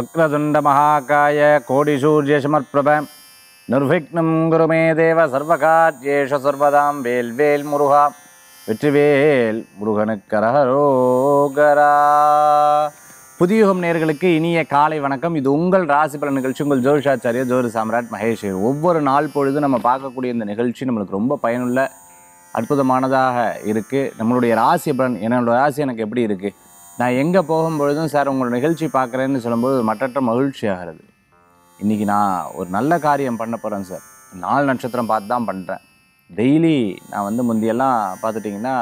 வக்ரதுண்ட மகாகாய கோடிசூரிய சமர்ப்பிரப நிர்விக்னம் குருமே தேவ சர்வகார்யேஷ சர்வதாம் வேல் வேல் முருகா வெற்றிவேல் முருகனுக்கரகரோகரா புதியுகம் நேர்களுக்கு இனிய காலை வணக்கம். இது உங்கள் ராசி பல நிகழ்ச்சி. உங்கள் ஜோஷாச்சாரிய ஜோதி சாம்ராட் மகேஷ். ஒவ்வொரு நாள் பொழுது நம்ம பார்க்கக்கூடிய இந்த நிகழ்ச்சி நம்மளுக்கு ரொம்ப பயனுள்ள அற்புதமானதாக இருக்குது நம்மளுடைய ராசி பலன் என்னோடய ராசி எனக்கு எப்படி இருக்குது நான் எங்கே போகும்பொழுதும் சார் உங்களோட நிகழ்ச்சி பார்க்குறேன்னு சொல்லும்போது மற்றற்ற மகிழ்ச்சி ஆகிறது. இன்றைக்கி நான் ஒரு நல்ல காரியம் பண்ண போகிறேன் சார். நாலு நட்சத்திரம் பார்த்து தான் பண்ணுறேன் டெய்லி நான் வந்து முந்தியெல்லாம் பார்த்துட்டிங்கன்னா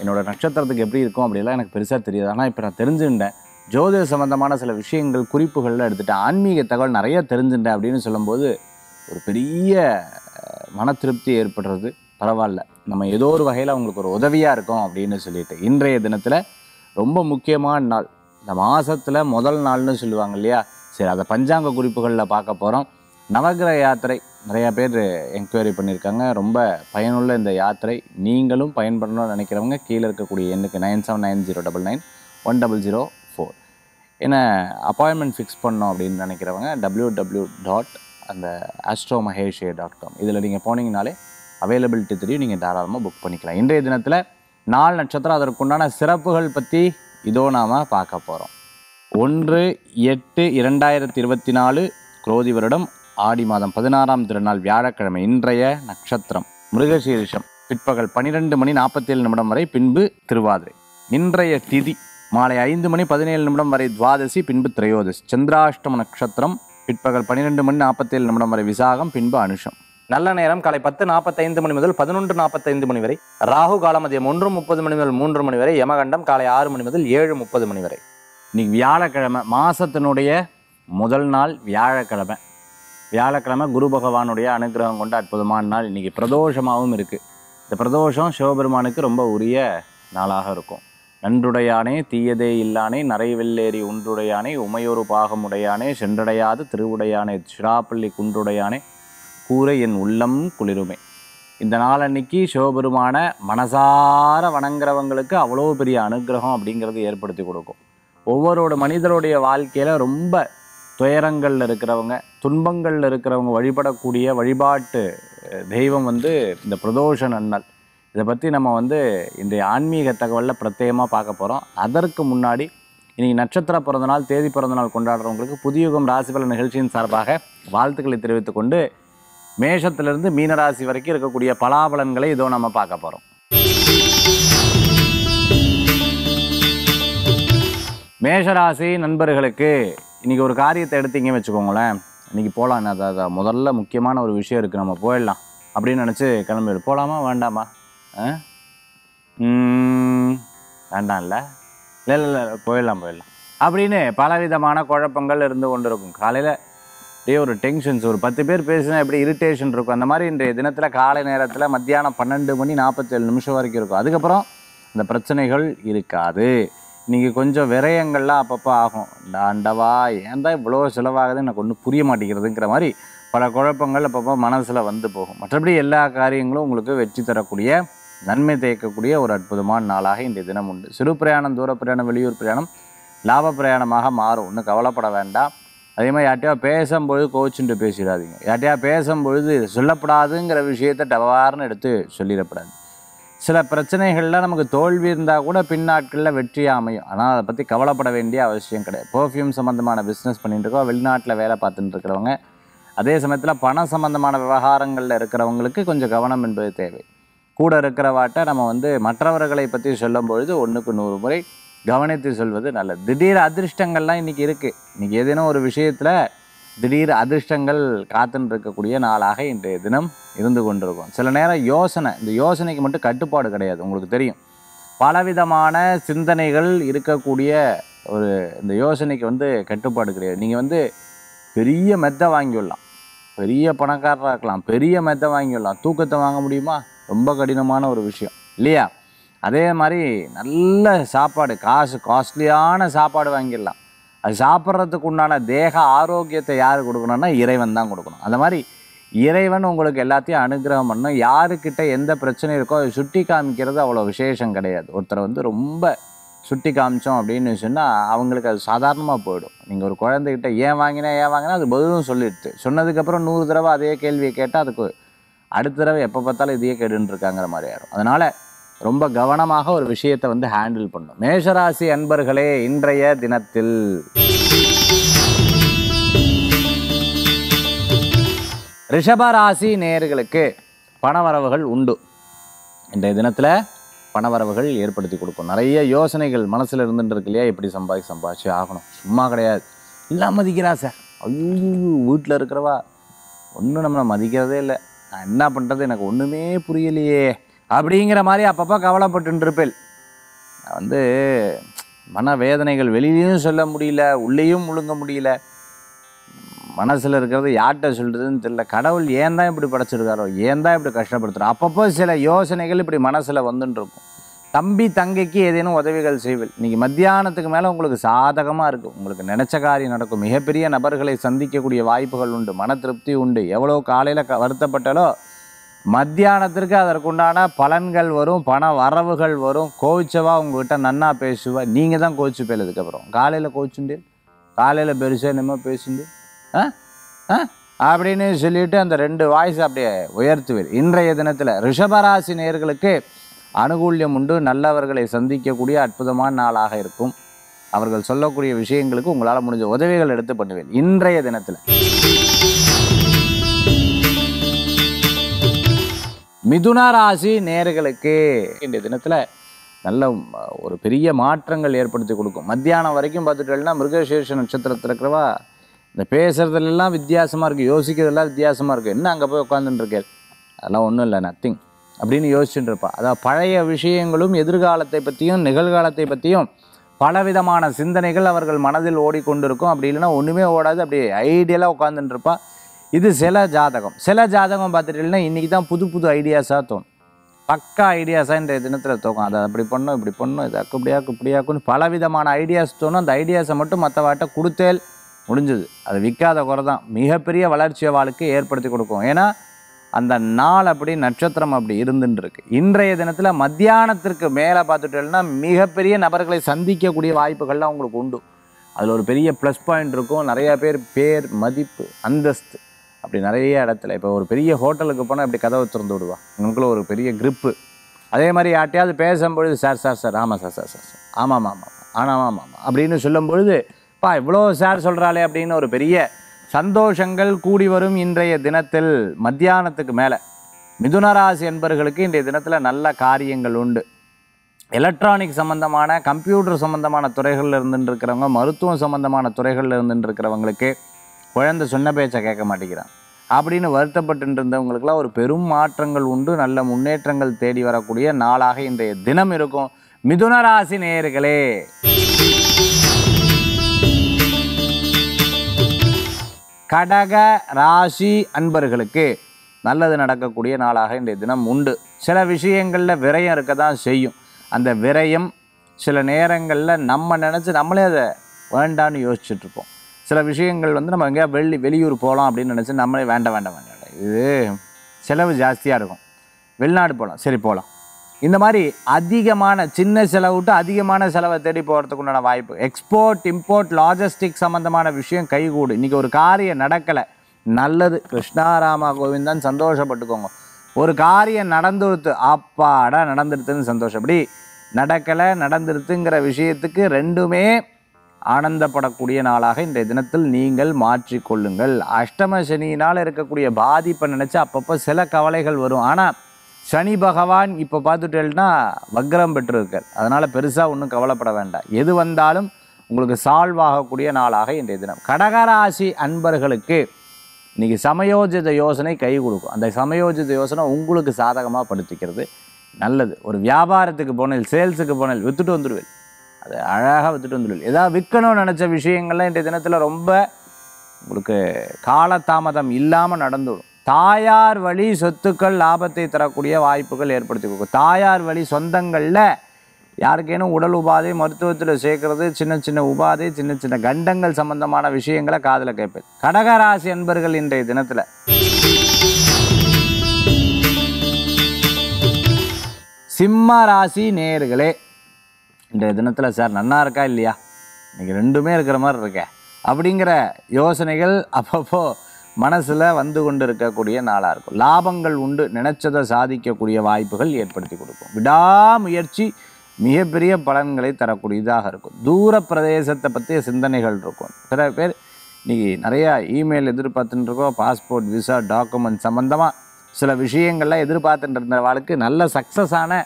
என்னோடய நட்சத்திரத்துக்கு எப்படி இருக்கும் அப்படிலாம் எனக்கு பெருசாக தெரியாது. ஆனால் இப்போ நான் தெரிஞ்சுட்டேன் ஜோதிட சம்மந்தமான சில விஷயங்கள் குறிப்புகள்லாம் எடுத்துகிட்டு ஆன்மீக தகவல் நிறைய தெரிஞ்சுட்டேன் அப்படின்னு சொல்லும்போது ஒரு பெரிய மன திருப்தி ஏற்படுறது. பரவாயில்ல. நம்ம ஏதோ ஒரு வகையில் அவங்களுக்கு ஒரு உதவியாக இருக்கும் அப்படின்னு சொல்லிட்டு இன்றைய தினத்தில் ரொம்ப முக்கியமான நாள். இந்த மாதத்தில் முதல் நாள்னு சொல்லுவாங்க இல்லையா? சரி அதை பஞ்சாங்க குறிப்புகளில் பார்க்க போகிறோம் நவகிரக யாத்திரை. நிறையா பேர் என்கொயரி பண்ணியிருக்காங்க. ரொம்ப பயனுள்ள இந்த யாத்திரை. நீங்களும் பயன்படணும்னு நினைக்கிறவங்க கீழே இருக்கக்கூடிய எண்ணுக்கு nine seven nine zero double nine one double zero four. ஏன்னா அப்பாயின்மெண்ட் ஃபிக்ஸ் பண்ணோம் அப்படின்னு நினைக்கிறவங்க டபிள்யூ டபிள்யூ டாட் அந்த ஆஸ்ட்ரோ மகேஷே டாட் காம் இதில் நீங்கள் போனீங்கனாலே அவைலபிலிட்டி தெரியும். நீங்கள் தாராளமாக புக் பண்ணிக்கலாம். இன்றைய தினத்தில் நாலு நட்சத்திரம் அதற்குண்டான சிறப்புகள் பற்றி இதோ நாம் பார்க்க போகிறோம் ஒன்று எட்டு இரண்டாயிரத்தி இருபத்தி நாலு குரோதி வருடம் ஆடி மாதம் பதினாறாம் திருநாள் வியாழக்கிழமை இன்றைய நட்சத்திரம். மிருகசீரிஷம் பிற்பகல் பன்னிரெண்டு மணி நாற்பத்தேழு நிமிடம் வரை பின்பு திருவாதிரை. இன்றைய திதி மாலை ஐந்து மணி பதினேழு நிமிடம் வரை துவாதசி பின்பு திரையோதசி. சந்திராஷ்டம நட்சத்திரம் பிற்பகல் பன்னிரெண்டு மணி நாற்பத்தேழு நிமிடம் வரை விசாகம் பின்பு அனுஷம். நல்ல நேரம் காலை பத்து நாற்பத்தைந்து மணி முதல் பதினொன்று நாற்பத்தைந்து மணி வரை. ராகு காலம் மதியம் ஒன்று முப்பது மணி முதல் மூன்று மணி வரை. யமகண்டம் காலை ஆறு மணி முதல் ஏழு முப்பது மணி வரை. இன்னைக்கு வியாழக்கிழமை மாசத்தினுடைய முதல் நாள் வியாழக்கிழமை. வியாழக்கிழமை குரு பகவானுடைய அனுகிரகம் கொண்ட அற்புதமான நாள். இன்றைக்கி பிரதோஷமாகவும் இருக்குது இந்த பிரதோஷம் சிவபெருமானுக்கு ரொம்ப உரிய நாளாக இருக்கும். நன்றுடையானே தீயதே இல்லானே நரைவெள்ளேரி உன்றுடையானே உமையொரு பாகமுடையானே சென்றடையாது திருவுடையானே சிராப்பள்ளி குன்றுடையானே கூரை என் உள்ளம் குளிருமே. இந்த நாளன்னைக்கு சிவபெருமான மனசார வணங்குறவங்களுக்கு அவ்வளோ பெரிய அனுகிரகம் அப்படிங்கிறது ஏற்படுத்தி கொடுக்கும். ஒவ்வொருவோட மனிதருடைய வாழ்க்கையில் ரொம்ப துயரங்களில் இருக்கிறவங்க துன்பங்களில் இருக்கிறவங்க வழிபடக்கூடிய வழிபாட்டு தெய்வம் வந்து இந்த பிரதோஷ நன்னல். இதை பற்றி நம்ம வந்து இந்த ஆன்மீக தகவலில் பிரத்யேகமாக பார்க்க போகிறோம் அதற்கு முன்னாடி இன்றைக்கி நட்சத்திர பிறந்தநாள் தேதி பிறந்தநாள் கொண்டாடுறவங்களுக்கு புதியுகம் ராசிபல நிகழ்ச்சியின் சார்பாக வாழ்த்துக்களை தெரிவித்துக்கொண்டு மேஷத்திலிருந்து மீனராசி வரைக்கும் இருக்கக்கூடிய பலாபலன்களை இதோ நம்ம பார்க்க போகிறோம் மேஷராசி நண்பர்களுக்கு இன்னைக்கு ஒரு காரியத்தை எடுத்தீங்கன்னு வச்சுக்கோங்களேன். இன்னைக்கு போகலாம் அது முதல்ல முக்கியமான ஒரு விஷயம் இருக்குது நம்ம போயிடலாம். அப்படின்னு நினச்சி கிளம்பி போகலாமா வேண்டாமா? வேண்டாம் இல்லை இல்லை இல்லை இல்லை போயிடலாம் போயிடலாம். அப்படின்னு பலவிதமான குழப்பங்கள் இருந்து கொண்டு இருக்கும் காலையில் அப்படியே ஒரு டென்ஷன்ஸ் ஒரு பத்து பேர் பேசினா எப்படி இரிட்டேஷன் இருக்கும்? அந்த மாதிரி இன்றைய தினத்தில் காலை நேரத்தில் மத்தியானம் பன்னெண்டு மணி நாற்பத்தேழு நிமிஷம் வரைக்கும் இருக்கும். அதுக்கப்புறம் இந்த பிரச்சனைகள் இருக்காது. நீங்கள் கொஞ்சம் விரயங்கள்லாம் அப்பப்போ ஆகும். டாண்டவா ஏன் தான் இவ்வளோ செலவாகுது எனக்கு ஒன்றும் புரிய மாட்டேங்கிறதுங்கிற மாதிரி பல குழப்பங்கள் அப்பப்போ மனசில் வந்து போகும். மற்றபடி எல்லா காரியங்களும் உங்களுக்கு வெற்றி தரக்கூடிய நன்மை தேய்க்கக்கூடிய ஒரு அற்புதமான நாளாக இன்றைய தினம் உண்டு. சிறு பிரயாணம் தூர பிரயாணம் வெளியூர் பிரயாணம் லாப பிரயாணமாக மாறும். ஒன்றும் கவலைப்பட வேண்டாம். அதே மாதிரி யார்ட்டையா பேசும்பொழுது கோச்சுட்டு பேசிடாதீங்க. யார்ட்டையா பேசும்பொழுது சொல்லப்படாதுங்கிற விஷயத்தை டவார்னு எடுத்து சொல்லிடப்படாது. சில பிரச்சனைகளில் நமக்கு தோல்வி இருந்தால் கூட பின்னாட்களில் வெற்றி அமையும். ஆனால் அதை பற்றி கவலைப்பட வேண்டிய அவசியம் கிடையாது. பர்ஃப்யூம் சம்மந்தமான பிஸ்னஸ் பண்ணிட்டு இருக்கோம். வெளிநாட்டில் வேலை பார்த்துட்டு இருக்கிறவங்க. அதே சமயத்தில் பண சம்பந்தமான விவகாரங்களில் இருக்கிறவங்களுக்கு கொஞ்சம் கவனம் என்பது தேவை. கூட இருக்கிறவாட்ட நம்ம வந்து மற்றவர்களை பற்றி சொல்லும் பொழுது ஒன்றுக்கு நூறு முறை கவனித்து சொல்வது நல்லது. திடீர் அதிர்ஷ்டங்கள்லாம் இன்றைக்கி இருக்குது இன்றைக்கி ஏதேனும் ஒரு விஷயத்தில் திடீர் அதிர்ஷ்டங்கள் காத்துன்னு இருக்கக்கூடிய நாளாக இன்றைய தினம் இருந்து கொண்டிருக்கும். சில நேரம் யோசனை இந்த யோசனைக்கு மட்டும் கட்டுப்பாடு கிடையாது உங்களுக்கு தெரியும். பலவிதமான சிந்தனைகள் இருக்கக்கூடிய ஒரு இந்த யோசனைக்கு வந்து கட்டுப்பாடு கிடையாது. நீங்கள் வந்து பெரிய மெத்தை வாங்கிவிடலாம் பெரிய பணக்காரராக இருக்கலாம். பெரிய மெத்தை வாங்கிவிடலாம் தூக்கத்தை வாங்க முடியுமா? ரொம்ப கடினமான ஒரு விஷயம். இல்லையா? அதே மாதிரி நல்ல சாப்பாடு காசு காஸ்ட்லியான சாப்பாடு வாங்கிடலாம். அது சாப்பிட்றதுக்கு உண்டான தேக ஆரோக்கியத்தை யார் கொடுக்கணும்னா இறைவன் தான் கொடுக்கணும். அந்த மாதிரி இறைவன் உங்களுக்கு எல்லாத்தையும் அனுகிரகம் பண்ணும். யாருக்கிட்ட எந்த பிரச்சனை இருக்கோ அதை சுட்டி காமிக்கிறது அவ்வளோ விசேஷம் கிடையாது. ஒருத்தரை வந்து ரொம்ப சுட்டி காமிச்சோம் அப்படின்னு சொன்னால் அவங்களுக்கு அது சாதாரணமாக போயிடும். நீங்கள் ஒரு குழந்தைகிட்ட ஏன் வாங்கினா ஏன் வாங்கினா அது பதிலும் சொல்லிடுது சொன்னதுக்கப்புறம் நூறு தடவை அதே கேள்வியை கேட்டால் அதுக்கு அடுத்த தடவை எப்போ பார்த்தாலும் இதையே கேட்டுன்னு இருக்காங்கிற மாதிரி ஆயிரும். அதனால் ரொம்ப கவனமாக ஒரு விஷயத்தை வந்து ஹேண்டில் பண்ணும். மேஷராசி அன்பர்களே இன்றைய தினத்தில். ரிஷபராசி நேயர்களுக்கு பணவரவுகள் உண்டு. இன்றைய தினத்தில் பணவரவுகள் ஏற்படுத்தி கொடுக்கும். நிறைய யோசனைகள் மனசில் இருந்துட்டு இருக்கு இல்லையா? எப்படி சம்பாதி சம்பாதிச்சு ஆகணும். சும்மா கிடையாது. எல்லாம் மதிக்கிறா சார். ஐயோ வீட்டில் இருக்கிறவா. ஒன்றும் நம்மளை மதிக்கிறதே இல்லை. நான் என்ன பண்ணுறது எனக்கு ஒன்றுமே புரியலையே. அப்படிங்கிற மாதிரி அப்பப்போ கவலைப்பட்டு இருப்பேன் வந்து மன வேதனைகள் வெளியிலையும் சொல்ல முடியல உள்ளேயும் முழுங்க முடியல. மனசில் இருக்கிறது யார்கிட்ட சொல்கிறதுன்னு தெரியல. கடவுள் ஏன் தான் இப்படி படைச்சிருக்காரோ ஏன் தான் இப்படி கஷ்டப்படுத்துகிறோம் அப்பப்போ சில யோசனைகள் இப்படி மனசில் வந்துட்டுருக்கும் தம்பி தங்கைக்கு ஏதேனும் உதவிகள் செய்வேன் இன்றைக்கி மத்தியானத்துக்கு மேலே உங்களுக்கு சாதகமாக இருக்கும் உங்களுக்கு நினச்ச காரியம் நடக்கும். மிகப்பெரிய நபர்களை சந்திக்கக்கூடிய வாய்ப்புகள் உண்டு. மன திருப்தி உண்டு. எவ்வளோ காலையில் க வருத்தப்பட்டாலோ மத்தியானத்திற்கு அதற்குண்டான பலன்கள் வரும் பண வரவுகள் வரும். கோவிச்சவா உங்ககிட்ட நன்னா பேசுவா. நீங்கள் தான் கோவிச்சு பேர் இதுக்கப்புறம் காலையில் கோவிச்சுண்டு காலையில் பெருசாக என்னமோ பேசுண்டு ஆ? ஆ? அப்படின்னு சொல்லிட்டு அந்த ரெண்டு வாய்ஸ் அப்படியே உயர்த்துவீர். இன்றைய தினத்தில் ரிஷபராசி நேயர்களுக்கு அனுகூல்யம் உண்டு. நல்லவர்களை சந்திக்கக்கூடிய அற்புதமான நாளாக இருக்கும். அவர்கள் சொல்லக்கூடிய விஷயங்களுக்கு உங்களால் முடிஞ்ச உதவிகள் எடுத்து பண்ணுவேன் இன்றைய தினத்தில். மிதுன ராசி நேர்களுக்கு இன்றைய தினத்தில் நல்ல ஒரு பெரிய மாற்றங்கள் ஏற்படுத்தி கொடுக்கும். மத்தியானம் வரைக்கும் பார்த்துட்டோம்னா மிருகசீர்ஷ நட்சத்திரத்தில் இருக்கிறவா இந்த பேசுகிறதுலாம் வித்தியாசமாக இருக்குது யோசிக்கிறதெல்லாம் வித்தியாசமாக இருக்குது என்ன அங்கே போய் உட்காந்துட்டுருக்கார் அதெல்லாம் ஒன்றும் இல்லை நத்திங் அப்படின்னு யோசிச்சுட்டு இருப்பாள் அதாவது பழைய விஷயங்களும் எதிர்காலத்தை பற்றியும் நிகழ்காலத்தை பற்றியும் பலவிதமான சிந்தனைகள் அவர்கள் மனதில் ஓடிக்கொண்டிருக்கும். அப்படி இல்லைன்னா ஒன்றுமே ஓடாது அப்படியே ஐடியலாக உட்காந்துட்டு இருப்பாள் இது சில ஜாதகம். சில ஜாதகம் பார்த்துட்டீங்கன்னா இன்றைக்கி தான் புது புது ஐடியாஸாக தோணும். பக்கா ஐடியாஸாக இன்றைய தினத்தில் தோக்கும். அதை அப்படி பண்ணும் இப்படி பண்ணும் இது அப்படியாக்கு இப்படியாக்குன்னு பலவிதமான ஐடியாஸ் தோணும். அந்த ஐடியாஸை மட்டும் மற்றவாட்ட கொடுத்தேல் முடிஞ்சது. அது விற்காத குறை தான். மிகப்பெரிய வளர்ச்சி வாழ்க்கை ஏற்படுத்தி கொடுக்கும். ஏன்னா அந்த நாள் அப்படி நட்சத்திரம் அப்படி இருந்துட்டு இன்றைய தினத்தில் மத்தியானத்திற்கு மேலே பார்த்துட்டோம்னா மிகப்பெரிய நபர்களை சந்திக்கக்கூடிய வாய்ப்புகள்லாம் உங்களுக்கு உண்டு. அதில் ஒரு பெரிய ப்ளஸ் பாயிண்ட் இருக்கும். நிறையா பேர் பேர் மதிப்பு அந்தஸ்து அப்படி நிறைய இடத்துல. இப்போ ஒரு பெரிய ஹோட்டலுக்கு போனால் இப்படி கதவை திறந்து விடுவான் உங்களுக்குள்ள ஒரு பெரிய க்ரிப்பு அதே மாதிரி யார்ட்டையாவது பேசும்பொழுது சார் சார் சார் ஆமாம் சார் சார் சார் சார் ஆமாம் ஆமாம் ஆமாம் ஆமாம் ஆமாம் அப்படின்னு சொல்லும்பொழுது பா இவ்வளோ சார் சொல்கிறாளே அப்படின்னு ஒரு பெரிய சந்தோஷங்கள் கூடி வரும் இன்றைய தினத்தில் மத்தியானத்துக்கு மேலே. மிதுனராசி என்பவர்களுக்கு இன்றைய தினத்தில் நல்ல காரியங்கள் உண்டு. எலக்ட்ரானிக் சம்மந்தமான கம்ப்யூட்டர் சம்மந்தமான துறைகளில் இருந்துட்டு இருக்கிறவங்க மருத்துவம் சம்மந்தமான துறைகளில் இருந்துட்டு இருக்கிறவங்களுக்கு குழந்தை சொன்ன பேச்சை கேட்க மாட்டேங்கிறான். அப்படின்னு வருத்தப்பட்டு இருந்தவங்களுக்குலாம் ஒரு பெரும் மாற்றங்கள் உண்டு. நல்ல முன்னேற்றங்கள் தேடி வரக்கூடிய நாளாக இன்றைய தினம் இருக்கும். மிதுன ராசி நேயர்களே. கடக ராசி அன்பர்களுக்கு நல்லது நடக்கக்கூடிய நாளாக இன்றைய தினம் உண்டு. சில விஷயங்களில் விரயம் இருக்க தான் செய்யும். அந்த விரயம் சில நேரங்களில் நம்ம நினச்சி நம்மளே அதை வேண்டான்னு யோசிச்சுட்ருப்போம் சில விஷயங்கள் வந்து நம்ம எங்கேயா வெளி வெளியூர் போகலாம் அப்படின்னு நினச்சி நம்மளே வேண்டாம் வேண்டாம் வேண்டாம். இது செலவு ஜாஸ்தியாக இருக்கும். வெளிநாடு போகலாம் சரி போகலாம் இந்த மாதிரி அதிகமான சின்ன செலவுட்டு அதிகமான செலவை தேடி போகிறதுக்கு உண்டான வாய்ப்பு. எக்ஸ்போர்ட் இம்போர்ட் லாஜிஸ்டிக் சம்மந்தமான விஷயம் கைகூடு. இன்றைக்கி ஒரு காரியம் நடக்கலை. நல்லது. கிருஷ்ணாராமா கோவிந்தன் சந்தோஷப்பட்டுக்கோங்க. ஒரு காரியம் நடந்துடுத்து அப்பாடா நடந்துடுத்துன்னு சந்தோஷப்படி. நடக்கலை நடந்துடுத்துங்கிற விஷயத்துக்கு ரெண்டுமே ஆனந்தப்படக்கூடிய நாளாக இன்றைய தினத்தில் நீங்கள் மாற்றிக்கொள்ளுங்கள். அஷ்டம சனியினால் இருக்கக்கூடிய பாதிப்பை நினச்சி அப்பப்போ சில கவலைகள் வரும். ஆனால் சனி பகவான் இப்போ பார்த்துட்டேன்னா வக்ரம் பெற்றிருக்கார். அதனால் பெருசாக ஒன்றும் கவலைப்பட வேண்டாம். எது வந்தாலும் உங்களுக்கு சால்வ் ஆகக்கூடிய நாளாக இன்றைய தினம். கடகராசி அன்பர்களுக்கு இன்னைக்கு சமயோஜித யோசனை கை கொடுக்கும். அந்த சமயோஜித யோசனை உங்களுக்கு சாதகமாக படுத்திக்கிறது. நல்லது. ஒரு வியாபாரத்துக்கு போனேன் சேல்ஸுக்கு போனேன் வித்துட்டு வந்துடுவேன். அது அழகாக வித்துட்டு வந்துடுவேன் ஏதாவது விற்கணும்னு நினச்ச விஷயங்கள்லாம் இன்றைய தினத்தில் ரொம்ப உங்களுக்கு காலதாமதம் இல்லாமல் நடந்துடும் தாயார் வழி சொத்துக்கள் லாபத்தை தரக்கூடிய வாய்ப்புகள் ஏற்படுத்தி கொடுக்கும். தாயார் வழி சொந்தங்களில் யாருக்கேனும் உடல் உபாதை மருத்துவத்தில் சேர்க்கறது சின்ன சின்ன உபாதை சின்ன சின்ன கண்டங்கள் சம்பந்தமான விஷயங்களை காதில் கேட்பேன். கடகராசி என்பர்கள் இன்றைய தினத்தில். சிம்ம ராசி நேயர்களே இன்றைய தினத்தில் சார் நன்னா இருக்கா இல்லையா? இன்னைக்கு ரெண்டுமே இருக்கிற மாதிரி இருக்கே. அப்படிங்கிற யோசனைகள் அப்பப்போ மனசில் வந்து கொண்டு இருக்கக்கூடிய நாளாக இருக்கும். லாபங்கள் உண்டு நினச்சதை சாதிக்கக்கூடிய வாய்ப்புகள் ஏற்படுத்தி கொடுக்கும். விடாமுயற்சி மிகப்பெரிய பலன்களை தரக்கூடியதாக இருக்கும். தூர பிரதேசத்தை பற்றிய சிந்தனைகள் இருக்கும். சில பேர் இன்றைக்கி நிறையா இமெயில் எதிர்பார்த்துட்டு இருக்கோம் பாஸ்போர்ட் விசா டாக்குமெண்ட் சம்மந்தமாக சில விஷயங்கள்லாம் எதிர்பார்த்துட்டு இருந்த வாழ்க்கை நல்ல சக்ஸஸான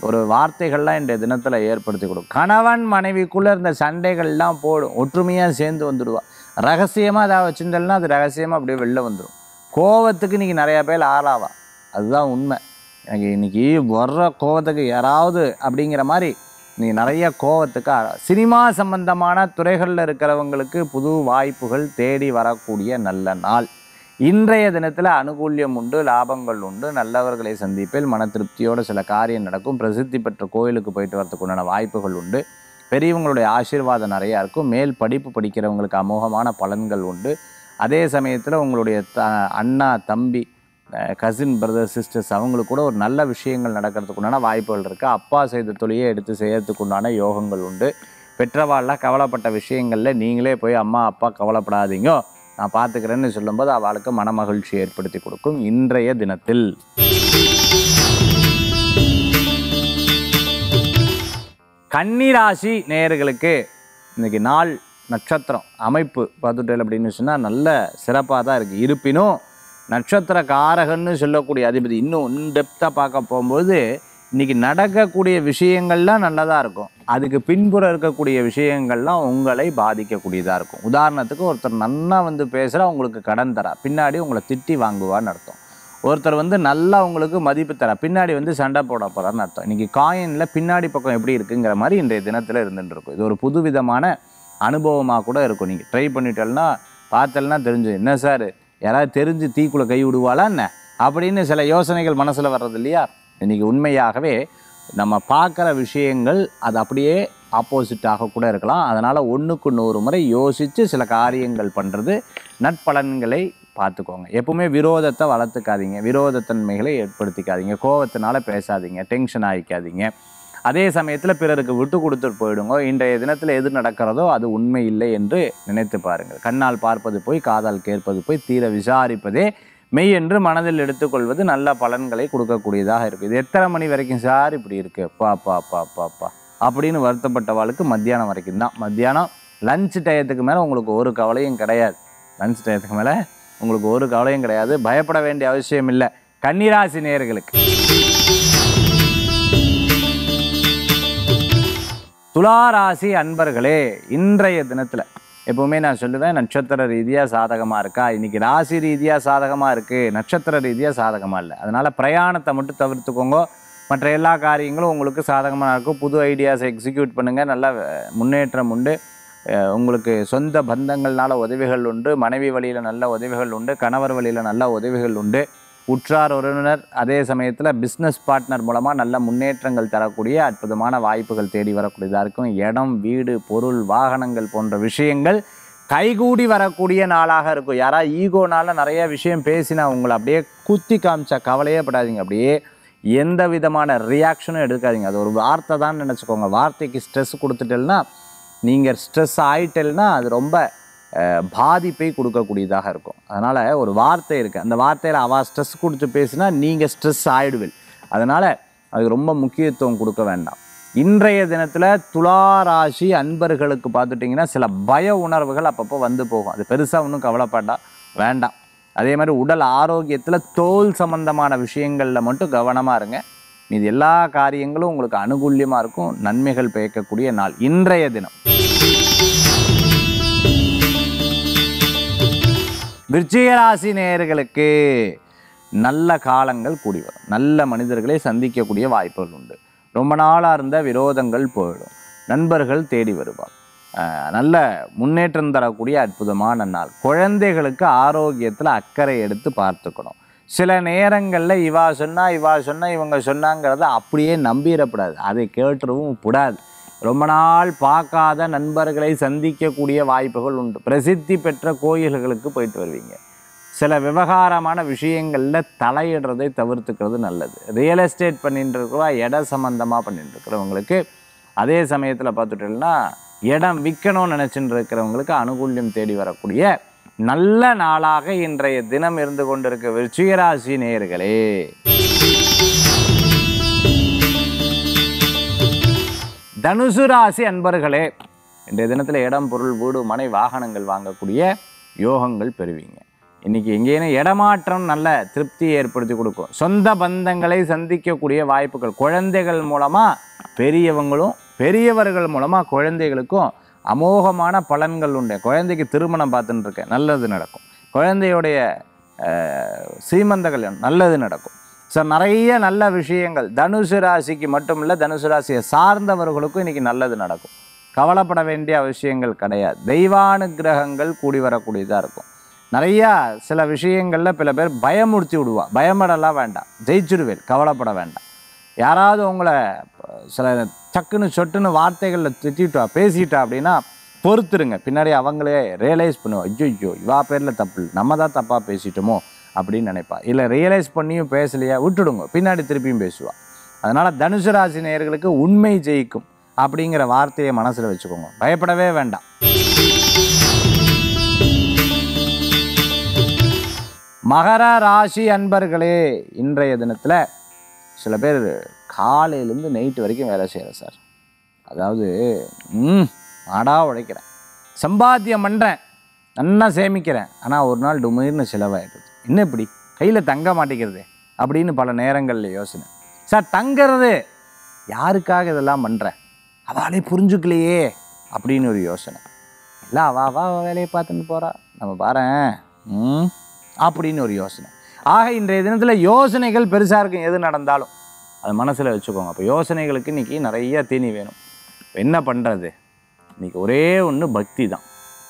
ஒரு வார்த்தைகள்லாம் இன்றைய தினத்தில் ஏற்படுத்தி கொடுக்கும் கணவன் மனைவிக்குள்ளே இருந்த சண்டைகள்லாம் போடும் ஒற்றுமையாக சேர்ந்து வந்துடுவா ரகசியமாக ஏதாவது வச்சுருந்தேன்னா அது ரகசியமாக அப்படியே வெளில வந்துடும் கோவத்துக்கு இன்றைக்கி நிறையா பேர் ஆளாவா? அதுதான் உண்மை. எனக்கு இன்றைக்கி வர்ற கோவத்துக்கு யாராவது அப்படிங்கிற மாதிரி நீ நிறைய கோவத்துக்கு ஆளா- சினிமா சம்பந்தமான துறைகளில் இருக்கிறவங்களுக்கு புது வாய்ப்புகள் தேடி வரக்கூடிய நல்ல நாள். இன்றைய தினத்தில் அனுகூல்யம் உண்டு லாபங்கள் உண்டு. நல்லவர்களை சந்திப்பில் மன திருப்தியோடு சில காரியம் நடக்கும். பிரசித்தி பெற்ற கோயிலுக்கு போயிட்டு வரதுக்கு உண்டான வாய்ப்புகள் உண்டு. பெரியவங்களுடைய ஆசீர்வாதம் நிறையா இருக்கும். மேல் படிப்பு படிக்கிறவங்களுக்கு அமோகமான பலன்கள் உண்டு. அதே சமயத்தில் உங்களுடைய த அண்ணா தம்பி கசின் பிரதர் சிஸ்டர்ஸ் அவங்களுக்கு கூட ஒரு நல்ல விஷயங்கள் நடக்கிறதுக்கு உண்டான வாய்ப்புகள் இருக்குது அப்பா செய்த தொழிலே எடுத்து செய்யறதுக்கு உண்டான யோகங்கள் உண்டு. பெற்றவாள்லாம் கவலைப்பட்ட விஷயங்களில் நீங்களே போய் அம்மா அப்பா கவலைப்படாதீங்க. நான் பார்த்துக்கிறேன்னு சொல்லும்போது அவளுக்கு மனமகிழ்ச்சி ஏற்படுத்தி கொடுக்கும் இன்றைய தினத்தில். கன்னிராசி நேயர்களுக்கு இன்றைக்கி நாள் நட்சத்திரம் அமைப்பு பார்த்துட்டேன் அப்படின்னு சொன்னால் நல்ல சிறப்பாக தான் இருக்குது இருப்பினும் நட்சத்திர காரகன்னு சொல்லக்கூடிய அதிபதி இன்னும் இன்டெப்த்தாக பார்க்க போகும்போது இன்னைக்கு நடக்கக்கூடிய விஷயங்கள்லாம் நல்லதாக இருக்கும். அதுக்கு பின்புறம் இருக்கக்கூடிய விஷயங்கள்லாம் உங்களை பாதிக்கக்கூடியதாக இருக்கும். உதாரணத்துக்கு ஒருத்தர் நன்னா வந்து பேசுகிறா உங்களுக்கு கடன் தரா. பின்னாடி உங்களை திட்டி வாங்குவான்னு அர்த்தம். ஒருத்தர் வந்து நல்லா உங்களுக்கு மதிப்பு தர. பின்னாடி வந்து சண்டை போட போகிறான்னு அர்த்தம். இன்றைக்கி காயினில் பின்னாடி பக்கம் எப்படி இருக்குங்கிற மாதிரி இன்றைய தினத்தில் இருந்துகிட்டு இருக்கும். இது ஒரு புதுவிதமான அனுபவமாக கூட இருக்கும். நீங்கள் ட்ரை பண்ணிட்டேன்னா பார்த்தலன்னா தெரிஞ்சு என்ன சார்? யாராவது தெரிஞ்சு தீக்குள்ளே கை விடுவாளா என்ன? அப்படின்னு சில யோசனைகள் மனசில் வர்றது இல்லையா? இன்றைக்கி உண்மையாகவே நம்ம பார்க்குற விஷயங்கள் அது அப்படியே ஆப்போசிட்டாக கூட இருக்கலாம். அதனால் ஒன்றுக்கு நூறு முறை யோசித்து சில காரியங்கள் பண்ணுறது நட்பலன்களை பார்த்துக்கோங்க. எப்பவுமே விரோதத்தை வளர்த்துக்காதீங்க. விரோதத்தன்மைகளை ஏற்படுத்திக்காதீங்க. கோபத்தினால பேசாதீங்க. டென்ஷன் ஆகிக்காதீங்க அதே சமயத்தில் பிறருக்கு விட்டு கொடுத்துட்டு போயிடுங்க. இன்றைய தினத்தில் எது நடக்கிறதோ அது உண்மை இல்லை என்று நினைத்து பாருங்கள். கண்ணால் பார்ப்பது போய் காதால் கேட்பது போய் தீர விசாரிப்பதே மெய் என்று மனதில் எடுத்துக்கொள்வது நல்ல பலன்களை கொடுக்கக்கூடியதாக இருக்குது இது எத்தனை மணி வரைக்கும் சார் இப்படி இருக்கு? பா பா பா பா பா. அப்படின்னு வருத்தப்பட்டவாளுக்கு மத்தியானம் வரைக்கும் தான். மத்தியானம் லஞ்ச் டயத்துக்கு மேலே உங்களுக்கு ஒரு கவலையும் கிடையாது. லஞ்ச் டயத்துக்கு மேலே உங்களுக்கு ஒரு கவலையும் கிடையாது. பயப்பட வேண்டிய அவசியம் இல்லை. கன்னிராசி நேயர்களுக்கு. துளாராசி அன்பர்களே இன்றைய தினத்தில் எப்பவுமே நான் சொல்லுவேன் நட்சத்திர ரீதியாக சாதகமாக இருக்கா? இன்னைக்கு ராசி ரீதியாக சாதகமாக இருக்குது நட்சத்திர ரீதியாக சாதகமாக இல்லை. அதனால் பிரயாணத்தை மட்டும் தவிர்த்துக்கோங்க. மற்ற எல்லா காரியங்களும் உங்களுக்கு சாதகமாக இருக்கும். புது ஐடியாஸை எக்ஸிக்யூட் பண்ணுங்கள் நல்ல முன்னேற்றம் உண்டு. உங்களுக்கு சொந்த பந்தங்கள்னால உதவிகள் உண்டு. மனைவி வழியில் நல்ல உதவிகள் உண்டு. கணவர் வழியில் நல்ல உதவிகள் உண்டு. உற்றார் உறவினர் அதே சமயத்தில் பிஸ்னஸ் பார்ட்னர் மூலமாக நல்ல முன்னேற்றங்கள் தரக்கூடிய அற்புதமான வாய்ப்புகள் தேடி வரக்கூடியதாக இருக்கும் இடம் வீடு பொருள் வாகனங்கள் போன்ற விஷயங்கள் கைகூடி வரக்கூடிய நாளாக இருக்கும். யாராவது ஈகோனால நிறைய விஷயம் பேசினா உங்களை அப்படியே குத்தி காமிச்சா கவலையே படாதீங்க. அப்படியே எந்த விதமான ரியாக்ஷனும் எடுக்காதீங்க. அது ஒரு வார்த்தை தான் நினச்சிக்கோங்க. வார்த்தைக்கு ஸ்ட்ரெஸ் கொடுத்துட்டேன்னா நீங்கள் ஸ்ட்ரெஸ் ஆயிட்டேன்னா அது ரொம்ப பாதிப்பை கொடுக்கக்கூடியதாக இருக்கும். அதனால் ஒரு வார்த்தை இருக்குது அந்த வார்த்தையில் அவள் ஸ்ட்ரெஸ் கொடுத்து பேசினா நீங்கள் ஸ்ட்ரெஸ் ஆகிடுவில் அதனால் அதுக்கு ரொம்ப முக்கியத்துவம் கொடுக்க வேண்டாம். இன்றைய தினத்தில் துளாராசி அன்பர்களுக்கு பார்த்துட்டிங்கன்னா சில பய உணர்வுகள் அப்பப்போ வந்து போகும். அது பெருசாக ஒன்றும் கவலைப்படா வேண்டாம். அதே மாதிரி உடல் ஆரோக்கியத்தில் தோல் சம்பந்தமான விஷயங்களில் மட்டும் கவனமாக இருங்க. மீது எல்லா காரியங்களும் உங்களுக்கு அனுகூல்யமாக இருக்கும். நன்மைகள் பயக்கக்கூடிய நாள். இன்றைய தினம். விருச்சிகராசி நேயர்களுக்கு நல்ல காலங்கள் கூடி வரும். நல்ல மனிதர்களை சந்திக்கக்கூடிய வாய்ப்புகள் உண்டு. ரொம்ப நாளாக இருந்த விரோதங்கள் போயிடும். நண்பர்கள் தேடி வருவார். நல்ல முன்னேற்றம் தரக்கூடிய அற்புதமான நாள். குழந்தைகளுக்கு ஆரோக்கியத்தில் அக்கறை எடுத்து பார்த்துக்கணும். சில நேரங்களில் இவா சொன்னா இவா சொன்னா இவங்க சொன்னாங்கிறத அப்படியே நம்பிடக்கூடாது அதை கேட்டுறவும் கூடாது. ரொம்ப நாள் பார்க்காத நண்பர்களை சந்திக்கக்கூடிய வாய்ப்புகள் உண்டு. பிரசித்தி பெற்ற கோயில்களுக்கு போயிட்டு வருவீங்க. சில விவகாரமான விஷயங்களில் தலையிடுறதை தவிர்த்துக்கிறது நல்லது. ரியல் எஸ்டேட் பண்ணிட்டு இருக்கிறவா இட சம்மந்தமாக பண்ணிட்டு இருக்கிறவங்களுக்கு அதே சமயத்தில் பார்த்துட்டோம்னா இடம் விற்கணும்னு நினச்சிட்டு இருக்கிறவங்களுக்கு அனுகூல்யம் தேடி வரக்கூடிய நல்ல நாளாக இன்றைய தினம் இருந்து கொண்டிருக்க விருச்சிகராசி நேயர்களே. தனுசு ராசி அன்பர்களே இன்றைய தினத்தில் இடம் பொருள் வீடு மனை வாகனங்கள் வாங்கக்கூடிய யோகங்கள் பெறுவீங்க. இன்னைக்கு எங்கேயும் இடமாற்றம் நல்ல திருப்தியை ஏற்படுத்தி கொடுக்கும். சொந்த பந்தங்களை சந்திக்கக்கூடிய வாய்ப்புகள் குழந்தைகள் மூலமாக பெரியவங்களும் பெரியவர்கள் மூலமாக குழந்தைகளுக்கும் அமோகமான பலன்கள் உண்டு. குழந்தைக்கு திருமணம் பார்த்துட்டு இருக்கேன் நல்லது நடக்கும். குழந்தையுடைய சீமந்த கல்யாணம் நல்லது நடக்கும். ஸோ நிறைய நல்ல விஷயங்கள். தனுசு ராசிக்கு மட்டும் இல்லை தனுசு ராசியை சார்ந்தவர்களுக்கும் இன்னைக்கு நல்லது நடக்கும். கவலைப்பட வேண்டிய அவசியங்கள் கிடையாது. தெய்வானுகிரகங்கள் கூடி வரக்கூடியதாக இருக்கும். நிறையா சில விஷயங்களில் பல பேர் பயமுறுத்தி விடுவா. பயமடலாம் வேண்டாம். ஜெயிச்சிடுவேன் கவலைப்பட வேண்டாம். யாராவது உங்களை சில சக்குன்னு சொட்டுன்னு வார்த்தைகளில் திட்டிட்டா பேசிட்டா அப்படின்னா பொறுத்துருங்க. பின்னாடி அவங்களே ரியலைஸ் பண்ணுவோம் ஐயோ ஐயோ இவா பேரில் தப்பு நம்ம தான் தப்பாக பேசிட்டோமோ? அப்படின்னு நினைப்பா. இல்லை ரியலைஸ் பண்ணியும் பேசலையா விட்டுடுங்க. பின்னாடி திருப்பியும் பேசுவா. அதனால் தனுசு ராசி நேயர்களுக்கு உண்மை ஜெயிக்கும் அப்படிங்கிற வார்த்தையை மனசில் வச்சுக்கோங்க. பயப்படவே வேண்டாம். மகர ராசி அன்பர்களே இன்றைய தினத்தில் சில பேர் காலையிலேருந்து நைட்டு வரைக்கும் வேலை செய்கிறேன் சார். அதாவது ம் மாடா உழைக்கிறேன். சம்பாத்தியம் பண்ணுறேன் நல்லா சேமிக்கிறேன். ஆனால் ஒரு நாள் டுமீர்னு செலவாயிடுது. என்ன இப்படி? கையில் தங்க மாட்டேங்கிறது. அப்படின்னு பல நேரங்களில் யோசனை. சார் தங்கிறது? யாருக்காக இதெல்லாம் பண்ணுறேன் அவளே புரிஞ்சுக்கலையே. அப்படின்னு ஒரு யோசனை. இல்லை அவா அவா அவ வேலையை பார்த்துட்டு போகிறா நம்ம பாரு அப்படின்னு ஒரு யோசனை. ஆக இன்றைய தினத்தில் யோசனைகள் பெருசாக இருக்கும். எது நடந்தாலும். அது மனசில் வச்சுக்கோங்க. அப்போ யோசனைகளுக்கு இன்றைக்கி நிறைய தீனி வேணும். என்ன பண்ணுறது இன்றைக்கி ஒரே ஒன்று பக்தி தான்.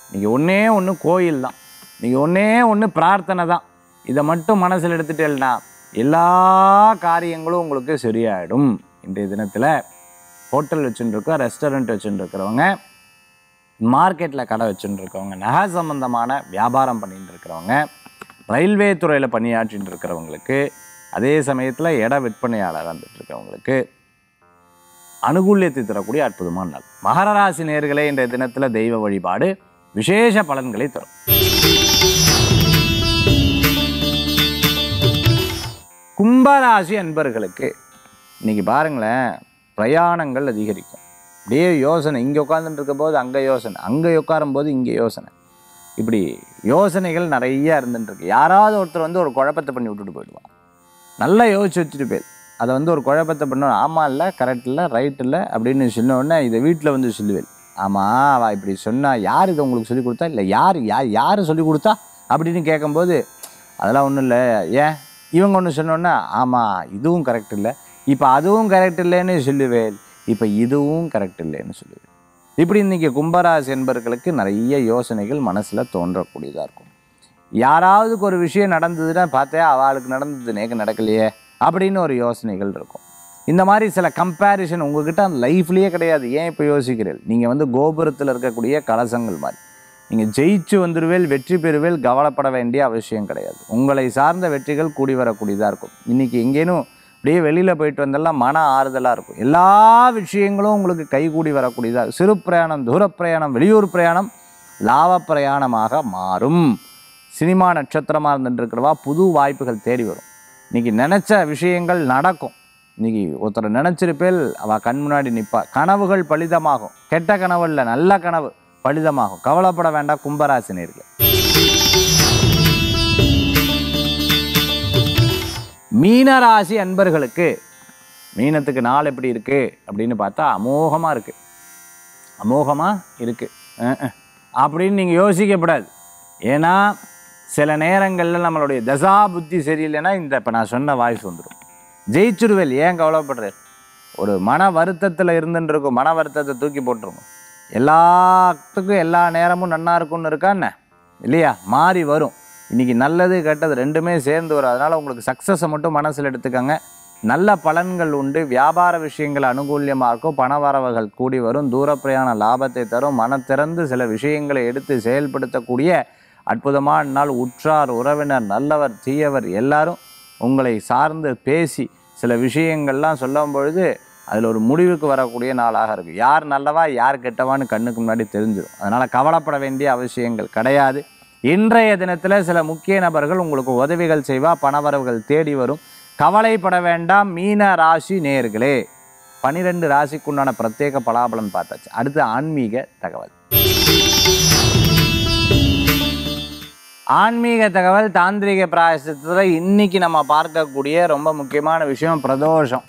இன்றைக்கி ஒன்றே ஒன்று கோயில் தான். இன்றைக்கி ஒன்றே ஒன்று பிரார்த்தனை தான். இதை மட்டும் மனசில் எடுத்துட்டேன்னா எல்லா காரியங்களும் உங்களுக்கு சரியாயிடும். இன்றைய தினத்தில் ஹோட்டல் வச்சுட்டுருக்கோம் ரெஸ்டாரண்ட் வச்சுட்டுருக்கிறவங்க மார்க்கெட்டில் கடை வச்சுட்டுருக்கவங்க நகை சம்பந்தமான வியாபாரம் பண்ணிட்டு இருக்கிறவங்க ரயில்வே துறையில் பணியாற்றிட்டு இருக்கிறவங்களுக்கு அதே சமயத்தில் இட விற்பனையாளர் வந்துட்டு இருக்கிறவங்களுக்கு அனுகூல்யத்தை தரக்கூடிய அற்புதமான நாள். மகர ராசி நேர்களே இன்றைய தினத்தில் தெய்வ வழிபாடு விசேஷ பலன்களை தரும். கும்பராசி அன்பர்களுக்கு இன்றைக்கி பாருங்களேன் பிரயாணங்கள் அதிகரிக்கும். அப்படியே யோசனை இங்கே உட்காந்துட்டு இருக்க போது அங்கே யோசனை அங்கே உட்காரும் போது இங்கே யோசனை. இப்படி யோசனைகள் நிறையா இருந்துட்டுருக்கு யாராவது ஒருத்தர் வந்து ஒரு குழப்பத்தை பண்ணி விட்டுட்டு போயிடுவான் நல்லா யோசிச்சு வச்சுட்டு போயிரு. அதை வந்து ஒரு குழப்பத்தை பண்ண ஆமாம் இல்லை கரெக்ட் இல்லை ரைட் இல்லை அப்படின்னு சொன்னோடனே இதை வீட்டில் வந்து சொல்லுவேன். ஆமாம் அவள் இப்படி சொன்னால் யார் இதை உங்களுக்கு சொல்லி கொடுத்தா? இல்லை யார் யார் யார் சொல்லிக் கொடுத்தா? அப்படின்னு கேட்கும்போது அதெல்லாம் ஒன்றும் இல்லை. ஏன்? இவங்க ஒன்று சொன்னோன்னா ஆமாம் இதுவும் கரெக்ட் இல்லை. இப்போ அதுவும் கரெக்ட் இல்லைன்னு சொல்லுவேன். இப்போ இதுவும் கரெக்ட் இல்லைன்னு சொல்லுவேன். இப்படி இன்றைக்கி கும்பராசி என்பர்களுக்கு நிறைய யோசனைகள் மனசில் தோன்றக்கூடியதாக இருக்கும். யாராவதுக்கு ஒரு விஷயம் நடந்ததுன்னா பார்த்தே அவளுக்கு நடந்தது நேக்கு நடக்கலையே அப்படின்னு ஒரு யோசனைகள் இருக்கும். இந்த மாதிரி சில கம்பேரிசன் உங்ககிட்ட அந்த லைஃப்லேயே கிடையாது. ஏன் இப்போ யோசிக்கிறீர்கள்? நீங்கள் வந்து கோபுரத்தில் இருக்கக்கூடிய கலசங்கள் மாதிரி. நீங்கள் ஜெயிச்சு வந்துடுவேல் வெற்றி பெறுவேல் கவலைப்பட வேண்டிய அவசியம் கிடையாது. உங்களை சார்ந்த வெற்றிகள் கூடி வரக்கூடியதாக இருக்கும். இன்றைக்கி எங்கேனும் அப்படியே வெளியில் போயிட்டு வந்தெல்லாம் மன ஆறுதலாக இருக்கும். எல்லா விஷயங்களும் உங்களுக்கு கைகூடி வரக்கூடியதாக சிறு பிரயாணம் தூர பிரயாணம் வெளியூர் பிரயாணம் லாப பிரயாணமாக மாறும். சினிமா நட்சத்திரமாக இருந்துட்டுருக்கிறவா புது வாய்ப்புகள் தேடி வரும். இன்றைக்கி நினச்ச விஷயங்கள் நடக்கும். இன்றைக்கி ஒருத்தர் நினச்சிருப்பேல் அவள் கண் முன்னாடி நிற்பா கனவுகள் பலிதமாகும். கெட்ட கனவு இல்லை நல்ல கனவு. பலிதமாகும். கவலைப்பட வேண்டாம் கும்பராசினியர்கள் மீனராசி அன்பர்களுக்கு மீனத்துக்கு நாள் எப்படி இருக்குது அப்படின்னு பார்த்தா அமோகமாக இருக்குது அமோகமாக இருக்குது அப்படின்னு நீங்கள் யோசிக்கப்படாது. ஏன்னா சில நேரங்களில் நம்மளுடைய தசா புத்தி சரியில்லைன்னா இந்த இப்போ நான் சொன்ன வாய்ஸ் வந்துடும் ஜெயிச்சிருவேல் ஏன் கவலைப்படுறார்? ஒரு மன வருத்தத்தில் இருந்துன்னு இருக்கும். மன வருத்தத்தை தூக்கி போட்டுருங்க. எல்லாத்துக்கும் எல்லா நேரமும் நன்னா இருக்கும்னு இருக்கா என்ன? இல்லையா? மாறி வரும். இன்றைக்கி நல்லது கெட்டது ரெண்டுமே சேர்ந்து வரும். அதனால் உங்களுக்கு சக்ஸஸை மட்டும் மனசில் எடுத்துக்கோங்க. நல்ல பலன்கள் உண்டு. வியாபார விஷயங்கள் அனுகூல்யமாக இருக்கும். பண வரவுகள் கூடி வரும். தூர பிரயாண லாபத்தை தரும். மனத்திறந்து சில விஷயங்களை எடுத்து செயல்படுத்தக்கூடிய அற்புதமான நாள். உற்றார் உறவினர் நல்லவர் தீயவர் எல்லாரும் உங்களை சார்ந்து பேசி சில விஷயங்கள்லாம் சொல்லும் பொழுது அதில் ஒரு முடிவுக்கு வரக்கூடிய நாளாக இருக்குது யார் நல்லவா யார் கெட்டவான்னு கண்ணுக்கு முன்னாடி தெரிஞ்சிடும் அதனால் கவலைப்பட வேண்டிய அவசியங்கள் கிடையாது. இன்றைய தினத்தில் சில முக்கிய நபர்கள் உங்களுக்கு உதவிகள் செய்வா பணவரவுகள் தேடி வரும். கவலைப்பட வேண்டாம். மீன ராசி நேர்களே. பனிரெண்டு ராசிக்குண்டான பிரத்யேக பலாபலன் பார்த்தாச்சு. அடுத்து ஆன்மீக தகவல். ஆன்மீக தகவல் தாந்திரிக பிராயசத்தில் இன்னைக்கு நம்ம பார்க்கக்கூடிய ரொம்ப முக்கியமான விஷயம் பிரதோஷம்.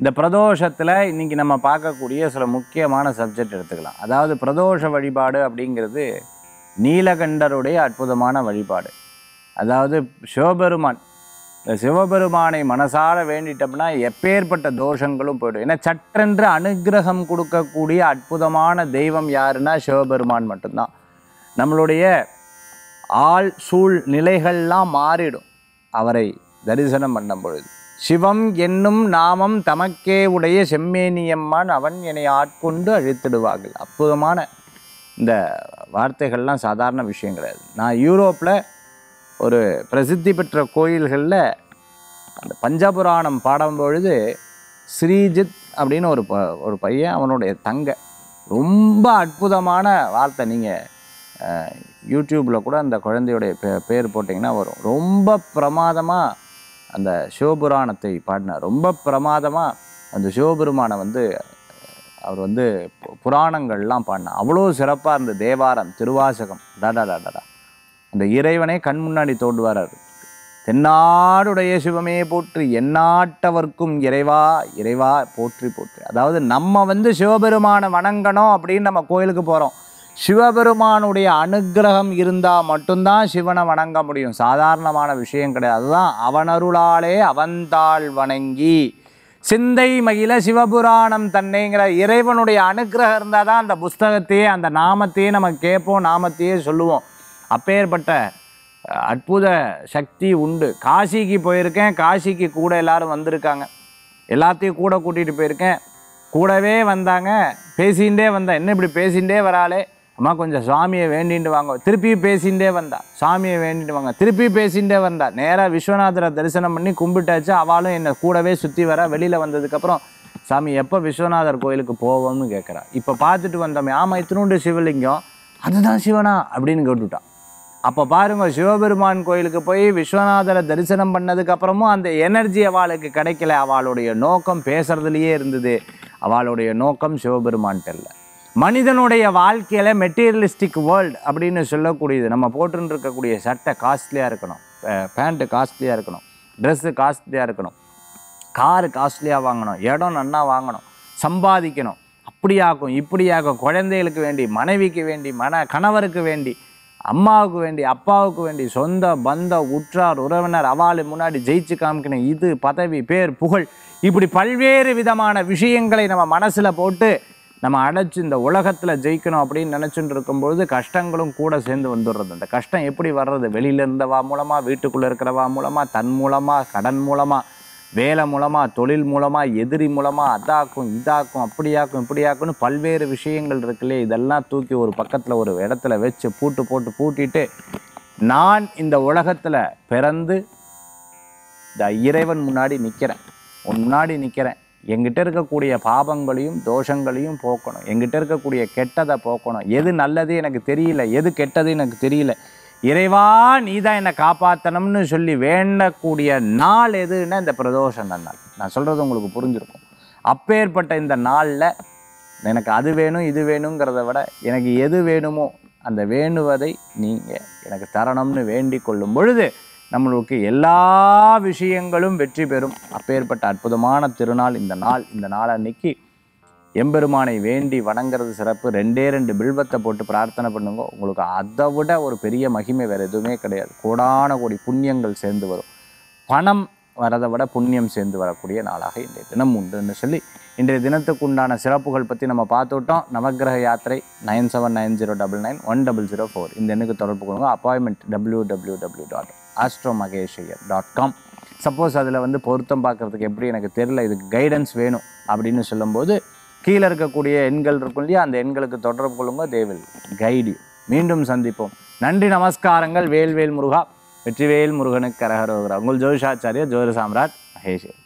இந்த பிரதோஷத்தில் இன்றைக்கி நம்ம பார்க்கக்கூடிய சில முக்கியமான சப்ஜெக்ட் எடுத்துக்கலாம். அதாவது பிரதோஷ வழிபாடு அப்படிங்கிறது நீலகண்டருடைய அற்புதமான வழிபாடு. அதாவது சிவபெருமான் இந்த சிவபெருமானை மனசார வேண்டிட்டோம்னா எப்பேற்பட்ட தோஷங்களும் போய்டும். ஏன்னா சற்றென்று அனுக்கிரகம் கொடுக்கக்கூடிய அற்புதமான தெய்வம் யாருன்னா சிவபெருமான் மட்டும்தான். நம்மளுடைய ஆள் சூழ் நிலைகள்லாம் மாறிடும். அவரை தரிசனம் பண்ணும் பொழுது சிவம் என்னும் நாமம் தமக்கே உடைய செம்மேனியம்மான் அவன் என்னை ஆட்கொண்டு அழித்திடுவார்கள். அற்புதமான இந்த வார்த்தைகள்லாம் சாதாரண விஷயம் கிடையாது. நான் யூரோப்பில் ஒரு பிரசித்தி பெற்ற கோயில்களில் அந்த பஞ்சபுராணம் பாடும் பொழுது ஸ்ரீஜித் அப்படின்னு ஒரு ப ஒரு பையன் அவனுடைய தங்க. ரொம்ப அற்புதமான வார்த்தை. நீங்கள் யூடியூப்பில் கூட அந்த குழந்தையுடைய பே பேர் போட்டிங்கன்னா வரும். ரொம்ப பிரமாதமாக அந்த சிவபுராணத்தை பாடினார் ரொம்ப பிரமாதமாக அந்த சிவபெருமானை வந்து அவர் வந்து பு- புராணங்கள்லாம் பாடினார் அவ்வளோ சிறப்பாக இருந்த தேவாரம் திருவாசகம். டாடா டாடாடா அந்த இறைவனே கண் முன்னாடி தோண்டுவார் தென்னாடுடைய சிவமே போற்றி எந்நாட்டவர்க்கும் இறைவா இறைவா போற்றி போற்றி. அதாவது நம்ம வந்து சிவபெருமானை வணங்கணும் அப்படின்னு நம்ம கோயிலுக்கு போகிறோம் சிவபெருமானுடைய அனுக்கிரகம் இருந்தால் மட்டும்தான் சிவனை வணங்க முடியும். சாதாரணமான விஷயம் கிடையாது. அதுதான் அவனருளாலே அவன்தாள் வணங்கி. சிந்தை மகிழ சிவபுராணம் தன்னைங்கிற இறைவனுடைய அனுக்கிரகம் இருந்தால் தான் அந்த புஸ்தகத்தையே அந்த நாமத்தையே நம்ம கேட்போம் நாமத்தையே சொல்லுவோம். அப்பேற்பட்ட அற்புத சக்தி உண்டு. காசிக்கு போயிருக்கேன் காசிக்கு கூட எல்லாரும் வந்திருக்காங்க. எல்லாத்தையும் கூட கூட்டிகிட்டு போயிருக்கேன். கூடவே வந்தாங்க பேசிகிட்டே வந்தேன். என்ன இப்படி பேசிகிட்டே வராளே? அம்மா கொஞ்சம் சுவாமியை வேண்டிட்டு வாங்க. திருப்பி பேசிகிட்டே வந்தா. சாமியை வேண்டிட்டு வாங்க. திருப்பி பேசிகிட்டே வந்தா. நேராக விஸ்வநாதரை தரிசனம் பண்ணி கும்பிட்டாச்சு. அவளும் என்னை கூடவே சுற்றி வர. வெளியில் வந்ததுக்கப்புறம் சாமி எப்போ விஸ்வநாதர் கோயிலுக்கு போவோம்னு கேட்குறா. இப்போ பார்த்துட்டு வந்தோமே ஆமாம் இத்தினூண்டு சிவலிங்கம். அதுதான் சிவனா? அப்படின்னு கேட்டுட்டான் அப்போ பாருங்க சிவபெருமான் கோயிலுக்கு போய் விஸ்வநாதரை தரிசனம் பண்ணதுக்கப்புறமும் அந்த எனர்ஜி அவளுக்கு கிடைக்கல. அவளுடைய நோக்கம் பேசுறதுலயே இருந்தது. அவளுடைய நோக்கம் சிவபெருமான்ட்டு இல்லை. மனிதனுடைய வாழ்க்கையில மெட்டீரியலிஸ்டிக் வேர்ல்டு அப்படின்னு சொல்லக்கூடியது. நம்ம போட்டுன்னு இருக்கக்கூடிய சட்டை காஸ்ட்லியாக இருக்கணும். பேண்ட்டு காஸ்ட்லியாக இருக்கணும். ட்ரெஸ்ஸு காஸ்ட்லியாக இருக்கணும். காரு காஸ்ட்லியாக வாங்கணும். இடம் நன்னா வாங்கணும். சம்பாதிக்கணும். அப்படியாக்கும் இப்படியாகும் குழந்தைகளுக்கு வேண்டி மனைவிக்கு வேண்டி மன கணவருக்கு வேண்டி அம்மாவுக்கு வேண்டி அப்பாவுக்கு வேண்டி சொந்த பந்த உற்றார் உறவினர் அவாளு முன்னாடி ஜெயிச்சு காமிக்கணும். இது பதவி பேர் புகழ். இப்படி பல்வேறு விதமான விஷயங்களை நம்ம மனசில் போட்டு நம்ம அடைச்சு இந்த உலகத்தில் ஜெயிக்கணும் அப்படின்னு நினச்சிட்டு இருக்கும்பொழுது கஷ்டங்களும் கூட சேர்ந்து வந்துடுறது. அந்த கஷ்டம் எப்படி வர்றது? வெளியில் இருந்தவா மூலமாக வீட்டுக்குள்ளே இருக்கிறவா மூலமாக தன் மூலமாக கடன் மூலமாக வேலை மூலமாக தொழில் மூலமாக எதிரி மூலமாக அதாக்கும் இதாக்கும் அப்படியாக்கும் இப்படியாக்கும்னு பல்வேறு விஷயங்கள் இருக்குல்லே இதெல்லாம் தூக்கி ஒரு பக்கத்தில் ஒரு இடத்துல வச்சு பூட்டு போட்டு பூட்டிட்டு நான் இந்த உலகத்தில் பிறந்து இந்த இறைவன் முன்னாடி நிற்கிறேன் உன் முன்னாடி நிற்கிறேன் எங்கிட்ட இருக்கக்கூடிய பாபங்களையும் தோஷங்களையும் போக்கணும். எங்கிட்ட இருக்கக்கூடிய கெட்டதை போக்கணும். எது நல்லது எனக்கு தெரியல எது கெட்டது எனக்கு தெரியல. இறைவா நீ தான் என்னை காப்பாற்றணும்னு சொல்லி வேண்டக்கூடிய நாள் எதுன்னா இந்த பிரதோஷ நாள். நான் சொல்கிறது உங்களுக்கு புரிஞ்சிருக்கும். அப்பேற்பட்ட இந்த நாளில் எனக்கு அது வேணும் இது வேணுங்கிறத விட எனக்கு எது வேணுமோ அந்த வேணுவதை நீங்கள் எனக்கு தரணும்னு வேண்டிக் கொள்ளும் பொழுது நம்மளுக்கு எல்லா விஷயங்களும் வெற்றி பெறும். அப்பேற்பட்ட அற்புதமான திருநாள் இந்த நாள். இந்த நாள் அன்னைக்கு எம்பெருமானை வேண்டி வணங்குறது சிறப்பு. ரெண்டே ரெண்டு பில்வத்தை போட்டு பிரார்த்தனை பண்ணுங்க. உங்களுக்கு அதை விட ஒரு பெரிய மகிமை வேறு எதுவுமே கிடையாது. கோடான கோடி புண்ணியங்கள் சேர்ந்து வரும். பணம் வரதை விட புண்ணியம் சேர்ந்து வரக்கூடிய நாளாக இன்றைய தினம் உண்டுன்னு சொல்லி இன்றைய தினத்துக்கு உண்டான சிறப்புகள் பற்றி நம்ம பார்த்துட்டோம் நவகிரக யாத்திரை nine seven nine zero double nine one double zero four. இந்த எண்ணுக்கு தொடர்பு கொள்ளுங்க. Appointment W W W dot astro மகேஷையர் dot com suppose அதில் வந்து பொருத்தம் பார்க்குறதுக்கு எப்படி எனக்கு தெரியல இதுக்கு கைடன்ஸ் வேணும் அப்படின்னு சொல்லும்போது கீழே இருக்கக்கூடிய எண்கள் இருக்கும் இல்லையா அந்த எண்களுக்கு தொடர்பு கொள்ளுங்க. தேவில் கைடு மீண்டும் சந்திப்போம். நன்றி நமஸ்காரங்கள். வேல்வேல் முருகா. வெற்றிவேல் முருகனுக்கு கரகரோகிறார் உங்கள் ஜோதிஷாச்சாரியர் ஜோதி சாம்ராட் மகேஷ்.